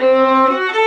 Música